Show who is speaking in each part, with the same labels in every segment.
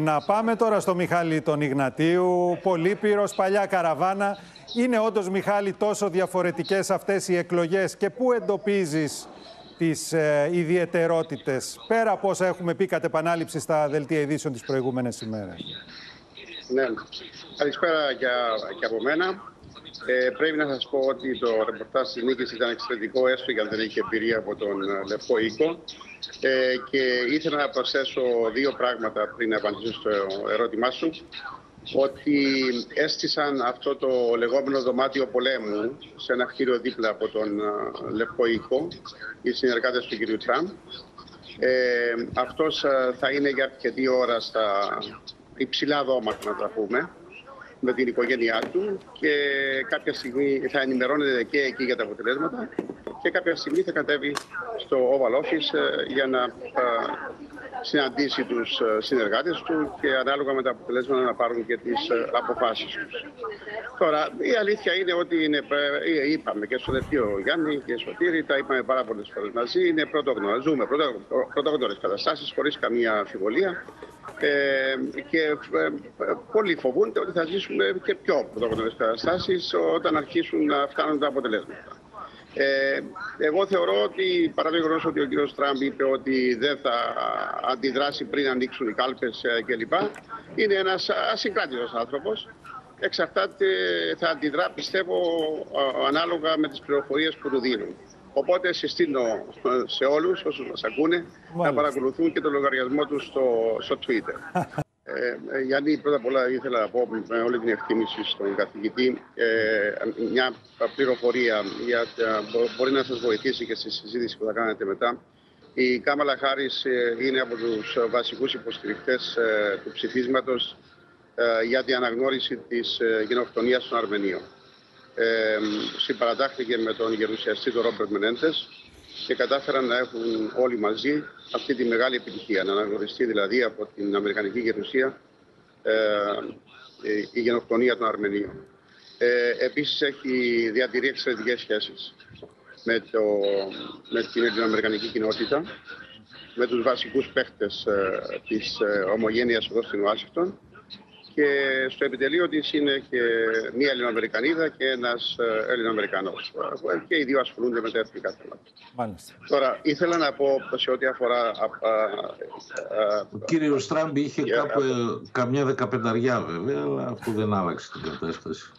Speaker 1: Να πάμε τώρα στο Μιχάλη τον Ιγνατίου. Πολύπυρος, παλιά καραβάνα. Είναι όντως, Μιχάλη, τόσο διαφορετικές αυτές οι εκλογές και πού εντοπίζεις τις ε, ιδιαιτερότητες, πέρα από όσα έχουμε πει κατ' επανάληψη στα δελτία ειδήσεων τις προηγούμενες ημέρες;
Speaker 2: Ναι, καλησπέρα και, και από μένα. Ε, πρέπει να σας πω ότι το ρεπορτάζ της Νίκης ήταν εξαιρετικό, έστω και αν δεν είχε εμπειρία από τον ε, Λευκό Οίκο. Ε, και ήθελα να προσθέσω δύο πράγματα πριν να απαντήσω στο ερώτημά σου. Ότι έστησαν αυτό το λεγόμενο δωμάτιο πολέμου σε ένα κτίριο δίπλα από τον ε, Λευκό Οίκο, οι συνεργάτες του κ. Τραμπ. Ε, αυτός ε, θα είναι για αρκετή ώρα στα υψηλά δώματα, να τα πούμε με την οικογένειά του και κάποια στιγμή θα ενημερώνεται και εκεί για τα αποτελέσματα και κάποια στιγμή θα κατέβει στο Oval Office ε, για να ε, συναντήσει τους ε, συνεργάτες του και ανάλογα με τα αποτελέσματα να πάρουν και τις αποφάσεις τους. Τώρα, η αλήθεια είναι ότι είναι, είπαμε και στο δευτείο Γιάννη και στο Τύρι, τα είπαμε πάρα πολλές φορές μαζί, είναι πρωτόγνωρα, ζούμε πρωτόγνωρες καταστάσεις χωρίς καμία αμφιβολία. Ε, και ε, πολλοί φοβούνται ότι θα ζήσουμε και πιο πρωτοβουλίες καταστάσεις όταν αρχίσουν να φτάνουν τα αποτελέσματα. Ε, εγώ θεωρώ ότι παρά το γεγονός ότι ο κ. Τραμπ είπε ότι δεν θα αντιδράσει πριν ανοίξουν οι κάλπες ε, κλπ. Είναι ένας ασυγκράτητος άνθρωπος. Εξαρτάται, θα αντιδρά, πιστεύω, ανάλογα με τις πληροφορίες που του δίνουν. Οπότε συστήνω σε όλους όσους μας ακούνε να παρακολουθούν και το λογαριασμό τους στο, στο Twitter. Ε, ε, Γιάννη, πρώτα απ' όλα ήθελα να πω με όλη την εκτίμηση στον καθηγητή ε, μια πληροφορία για, μπορεί να σας βοηθήσει και στη συζήτηση που θα κάνετε μετά. Η Κάμαλα Χάρης ε, είναι από τους βασικούς υποστηρικτές ε, του ψηφίσματος για την αναγνώριση της γενοκτονίας των Αρμενίων ε, συμπαρατάχθηκε με τον γερουσιαστή τον Ρόμπερτ Μενέντες και κατάφεραν να έχουν όλοι μαζί αυτή τη μεγάλη επιτυχία, να αναγνωριστεί δηλαδή από την Αμερικανική Γερουσία ε, η γενοκτονία των Αρμενίων. Ε, επίσης έχει διατηρεί εξαιρετικές σχέσεις με, το, με την ελληνοαμερικανική κοινότητα, με τους βασικούς παίχτες ε, της ε, ομογένειας εδώ στην Ουάσιγκτον και στο επιτελείο της είναι και μία Ελληνοαμερικανίδα και ένας ε, Ελληνοαμερικανός. Και οι δύο ασχολούνται με τα εθνικά θέματα.
Speaker 1: Μάλιστα.
Speaker 2: Τώρα, ήθελα να πω σε ό,τι αφορά...
Speaker 3: Ο κύριος Τραμπ είχε κάπου, ε, καμιά δεκαπενταριά βέβαια, αλλά αυτό δεν άλλαξε την κατάσταση.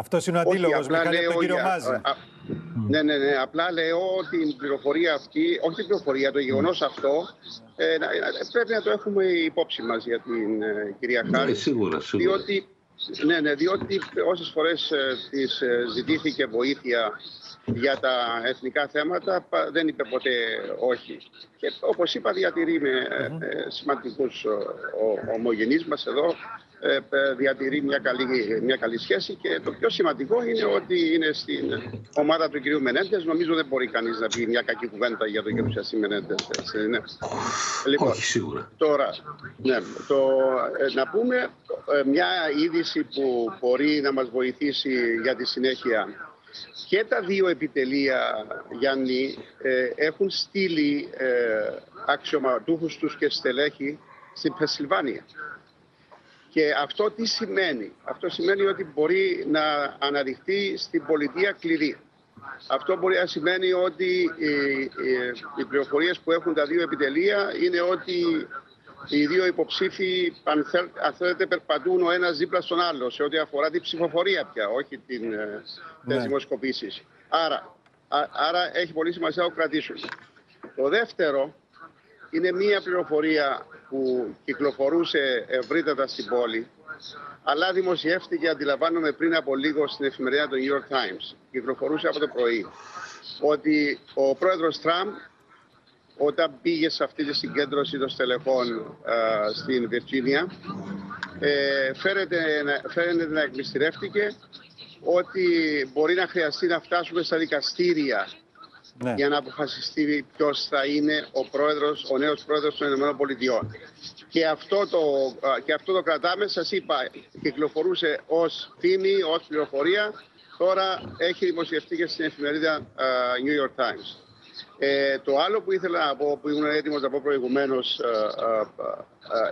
Speaker 1: Αυτός είναι ο αντίλογος με τον κύριο Μάζη.
Speaker 2: Ναι, ναι, ναι. Απλά λέω ότι την πληροφορία αυτή, όχι την πληροφορία, το γεγονός αυτό, ε, πρέπει να το έχουμε υπόψη μας για την ε, κυρία ναι, Χάρη.
Speaker 3: Ναι, σίγουρα, σίγουρα.
Speaker 2: Διότι, ναι, ναι, διότι όσες φορές ε, της ε, ζητήθηκε βοήθεια για τα εθνικά θέματα δεν είπε ποτέ όχι. Και όπως είπα διατηρεί με mm-hmm. σημαντικούς ομογενείς μας εδώ ε, διατηρεί μια καλή, μια καλή σχέση και το πιο σημαντικό είναι ότι είναι στην ομάδα του κυρίου Μενέντες. Νομίζω δεν μπορεί κανείς να πει μια κακή κουβέντα για τον κύριο Σιασί Μενέντες. Ναι.
Speaker 3: Λοιπόν, Όχι σίγουρα.
Speaker 2: Τώρα, ναι, το, να πούμε μια είδηση που μπορεί να μας βοηθήσει για τη συνέχεια και τα δύο επιτελεία, Γιάννη, ε, έχουν στείλει ε, αξιωματούχους τους και στελέχη στην Πεσιλβάνια. Και αυτό τι σημαίνει; Αυτό σημαίνει ότι μπορεί να αναδειχθεί στην πολιτεία κλειδί. Αυτό μπορεί να σημαίνει ότι οι, οι, οι πληροφορίες που έχουν τα δύο επιτελεία είναι ότι οι δύο υποψήφοι, αν θέλετε, περπατούν ο ένας δίπλα στον άλλο σε ό,τι αφορά την ψηφοφορία πια, όχι την, ε, ναι. τις δημοσκοπήσεις. Άρα, άρα έχει πολύ σημασία να το κρατήσουμε. Το δεύτερο είναι μία πληροφορία που κυκλοφορούσε ευρύτατα στην πόλη, αλλά δημοσιεύτηκε, αντιλαμβάνομαι, πριν από λίγο στην εφημερίδα του New York Times. Κυκλοφορούσε από το πρωί. Ότι ο πρόεδρος Τραμπ όταν πήγε σε αυτή τη συγκέντρωση των στελεχών στην Βιρτζίνια ε, φαίνεται, φαίνεται να εκμυστηρεύτηκε ότι μπορεί να χρειαστεί να φτάσουμε στα δικαστήρια ναι. για να αποφασιστεί ποιος θα είναι ο, πρόεδρος, ο νέος πρόεδρος των ΗΠΑ. Και αυτό το, και αυτό το κρατάμε, σας είπα, κυκλοφορούσε ως φήμη, ως πληροφορία. Τώρα έχει δημοσιευτεί και στην εφημερίδα New York Times. Ε, το άλλο που ήθελα να πω, που ήμουν έτοιμος να πω προηγουμένως, ε,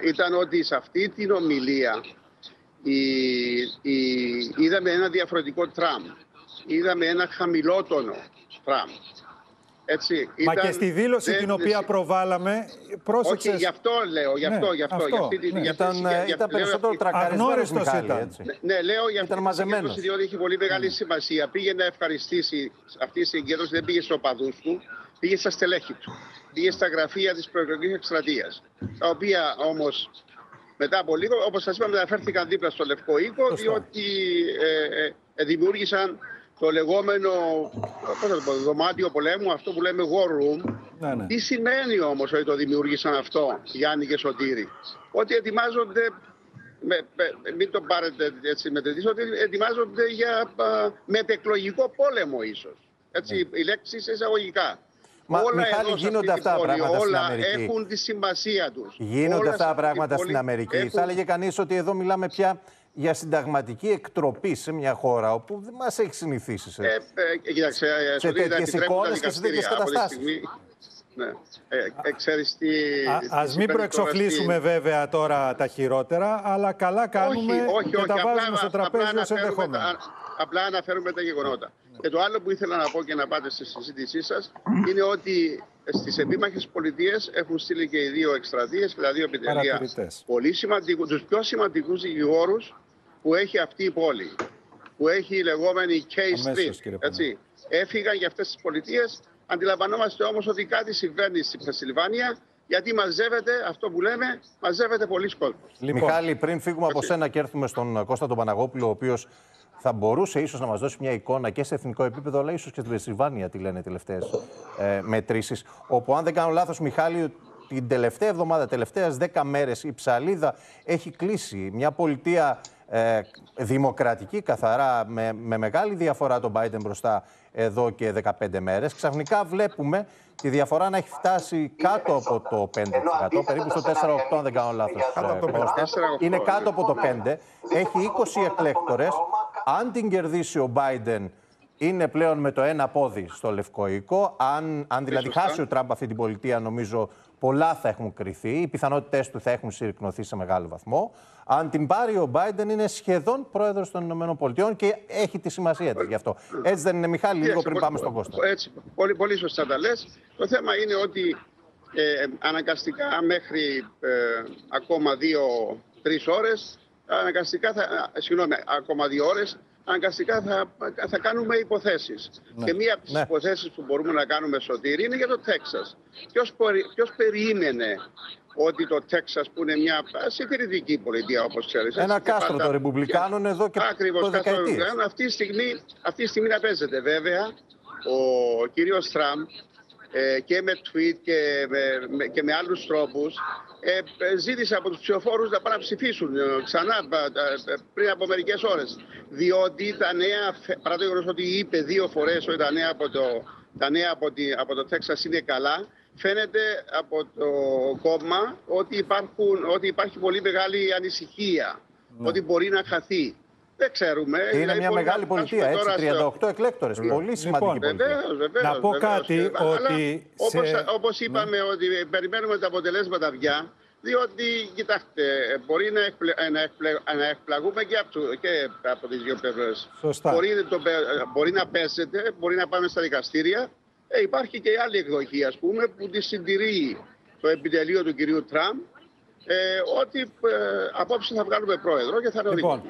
Speaker 2: ε, ήταν ότι σε αυτή την ομιλία η, η, είδαμε ένα διαφορετικό τραμ. Είδαμε ένα χαμηλότονο τραμ.
Speaker 1: Έτσι, Μα και στη δήλωση την οποία προβάλαμε, πρόσεξε.
Speaker 2: Όχι, γι' αυτό λέω, γι' αυτό, ναι, γι' αυτό.
Speaker 4: αυτό
Speaker 2: για αυτή,
Speaker 4: ναι. για ήταν, για, ήταν περισσότερο τρακαρισμένος Μιχάλη,
Speaker 1: ήταν.
Speaker 4: Έτσι.
Speaker 2: Ναι, λέω για
Speaker 4: ήταν αυτή
Speaker 2: την διότι έχει πολύ μεγάλη σημασία. Πήγε να ευχαριστήσει αυτή τη συγκέντρωση, δεν πήγε στου οπαδού του, πήγε στα στελέχη του. Πήγε στα γραφεία της προεκλογικής εκστρατείας. Τα οποία όμως μετά από λίγο, όπως σας είπα, μεταφέρθηκαν δίπλα στο Λευκό Οίκο, διότι ε, ε, ε, δημιούργησαν το λεγόμενο πώς το δωμάτιο πολέμου, αυτό που λέμε war room. Ναι, ναι. Τι σημαίνει όμως ότι το δημιούργησαν αυτό, Γιάννη και Σωτήρη; Ότι ετοιμάζονται, με, με, μην το πάρετε έτσι με τέτοιο, ότι ετοιμάζονται για μετεκλογικό πόλεμο ίσως. Έτσι, ναι. η λέξη εισαγωγικά.
Speaker 4: Μα, όλα Μιχάλη, γίνονται αυτά τα πράγματα
Speaker 2: όλα
Speaker 4: στην Αμερική;
Speaker 2: έχουν τη σημασία τους.
Speaker 4: Γίνονται όλα αυτά τα πράγματα στην Αμερική; Έχουν... Θα έλεγε κανείς ότι εδώ μιλάμε πια για συνταγματική εκτροπή σε μια χώρα όπου δεν μας έχει συνηθίσει σε, ε,
Speaker 2: ε, κοίταξε, ε,
Speaker 4: σε τέτοιες εικόνες και σε τέτοιες καταστάσεις.
Speaker 2: Ναι. Ε, ε, ξέρεις τι,
Speaker 1: Α ας μην προεξοφλήσουμε βέβαια τώρα τα χειρότερα, αλλά καλά κάνουμε όχι, όχι, και όχι, τα απλά, βάζουμε στο τραπέζι ως ενδεχόμενο.
Speaker 2: Απλά αναφέρουμε τα γεγονότα. Και το άλλο που ήθελα να πω και να πάτε στη συζήτησή σας είναι ότι στις επίμαχες πολιτείες έχουν στείλει και οι δύο εκστρατείες και τα δύο επιτελεία πολύ σημαντικού, τους πιο σημαντικούς δικηγόρους που έχει αυτή η πόλη, που έχει η λεγόμενη K-Street. Έτσι. Έφυγαν για αυτές τις πολιτείες. Αντιλαμβανόμαστε όμως ότι κάτι συμβαίνει στη Πενσιλβάνια γιατί μαζεύεται, αυτό που λέμε, μαζεύεται πολλοί κόσμος.
Speaker 4: Λοιπόν, Μιχάλη, πριν φύγουμε από σένα και έρθουμε στον Κώστα τον Παναγόπουλο, ο οποίος θα μπορούσε ίσως να μας δώσει μια εικόνα και σε εθνικό επίπεδο, αλλά ίσως και στη Πενσιλβάνια, τι λένε οι τελευταίες ε, μετρήσεις. Όπου, αν δεν κάνω λάθος, Μιχάλη, την τελευταία εβδομάδα, τελευταίες δέκα μέρες, η Ψαλίδα έχει κλείσει μια πολιτεία ε, δημοκρατική καθαρά, με, με μεγάλη διαφορά τον Biden μπροστά εδώ και 15 μέρες. Ξαφνικά βλέπουμε τη διαφορά να έχει φτάσει κάτω από το 5%, περίπου στο 4,8 αν δεν κάνω λάθος. Ε, Είναι κάτω από το 5. Έχει 20 εκλέκτορες. Αν την κερδίσει ο Biden είναι πλέον με το ένα πόδι στο Λευκό Οίκο. Αν, αν δηλαδή χάσει ο Τραμπ αυτή την πολιτεία, νομίζω πολλά θα έχουν κρυθεί. Οι πιθανότητές του θα έχουν συρρυκνωθεί σε μεγάλο βαθμό. Αν την πάρει ο Biden, είναι σχεδόν πρόεδρος των ΗΠΑ και έχει τη σημασία της γι' αυτό. Έτσι δεν είναι, Μιχάλη, λίγο πριν πάμε στον Κώστα.
Speaker 2: Έτσι, πολύ, πολύ σωστά τα λες. Το θέμα είναι ότι ε, αναγκαστικά μέχρι ε, ακόμα δύο-τρει ώρες, αναγκαστικά θα, συγγνώμη, ακόμα δύο ώρες, αναγκαστικά θα, θα κάνουμε υποθέσεις. Ναι. Και μία από τις ναι. υποθέσεις που μπορούμε να κάνουμε σωτήρι είναι για το Τέξας. Ποιος, ποιος περίμενε ότι το Τέξας που είναι μια συντηρητική πολιτεία όπως ξέρεις.
Speaker 4: Ένα κάστρο των Ρεπουμπλικάνων εδώ και Ακριβώς, το
Speaker 2: Αυτή τη στιγμή, αυτή τη στιγμή να παίζεται βέβαια ο κύριος Τραμπ ε, και με tweet και με, και με άλλους τρόπους ε, ζήτησε από τους ψηφοφόρους να πάνε να ψηφίσουν ε, ξανά ε, πριν από μερικές ώρες. Διότι τα νέα, παρά το ότι είπε δύο φορές ότι τα νέα από το, τα νέα από, τη, από το Τέξας είναι καλά, φαίνεται από το κόμμα ότι, υπάρχουν, ότι υπάρχει πολύ μεγάλη ανησυχία, ναι. ότι μπορεί να χαθεί. Δεν ξέρουμε.
Speaker 4: είναι δηλαδή, μια μεγάλη πολιτεία, έτσι, 38 στο... εκλέκτορες. Ναι. Πολύ σημαντική λοιπόν, πολιτεία.
Speaker 2: Βεβαίως, βεβαίως,
Speaker 1: να πω
Speaker 2: βεβαίως,
Speaker 1: κάτι βεβαίως, ότι...
Speaker 2: Όπως, σε... όπως είπαμε ναι. ότι περιμένουμε τα αποτελέσματα πια, διότι, κοιτάξτε, μπορεί να, εκπλε... να, εκπλε... να εκπλαγούμε και από, και από τις δύο πλευρές. Μπορεί, το... μπορεί να πέσετε, μπορεί να πάμε στα δικαστήρια. Ε, υπάρχει και η άλλη εκδοχή, ας πούμε, που τη συντηρεί το επιτελείο του κυρίου Τραμπ, ε, ότι ε, απόψε θα βγάλουμε πρόεδρο και θα είναι λοιπόν,